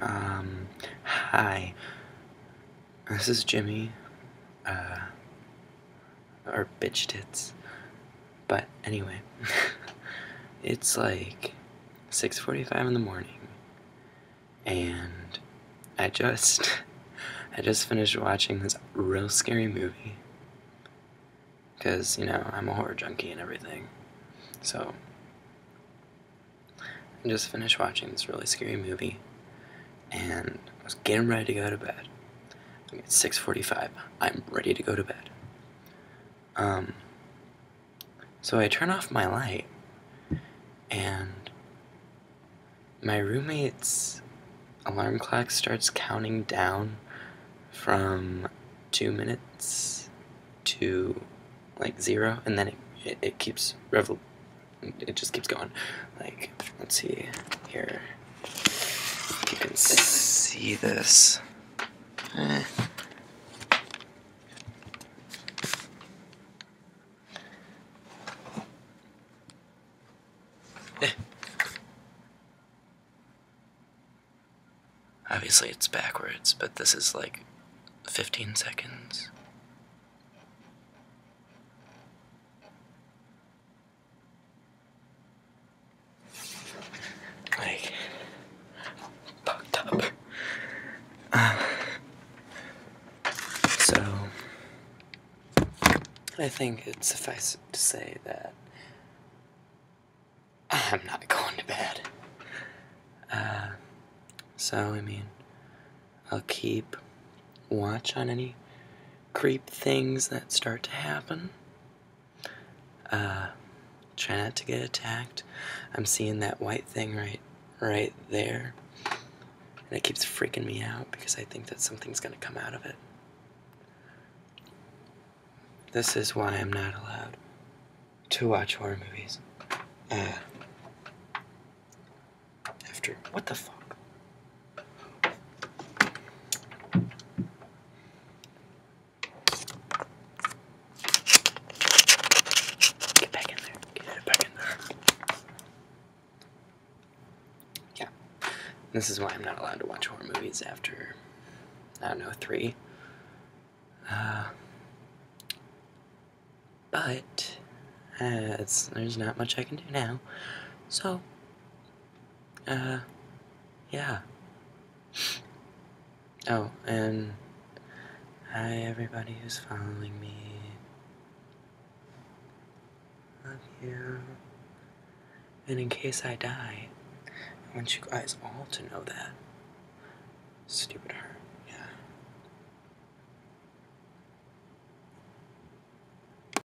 Um, hi. This is Jimmy. Uh, or bitch tits. But anyway, it's like 6:45 in the morning, and I just, I just finished watching this real scary movie. Cause you know I'm a horror junkie and everything, so I just finished watching this really scary movie, and I was getting ready to go to bed. It's 6:45. I'm ready to go to bed. Um. So I turn off my light, and my roommate's alarm clock starts counting down from two minutes to like zero, and then it, it, it keeps revel. It just keeps going. Like, let's see here. Can see this. Eh. Eh. Obviously, it's backwards, but this is like 15 seconds. Like, fucked up. Uh, so, I think it suffices to say that I'm not going to bed. Uh, so, I mean, I'll keep watch on any creep things that start to happen. Uh, try not to get attacked. I'm seeing that white thing right, right there, and it keeps freaking me out because I think that something's gonna come out of it. This is why I'm not allowed to watch horror movies. Uh, after what the fuck? Get back in there. Get back in there. Yeah. This is why I'm not allowed to watch horror movies after, I don't know, three. Uh, but, uh, there's not much I can do now. So, uh, yeah. Oh, and hi everybody who's following me. Love you. And in case I die, I want you guys all to know that. Stupid.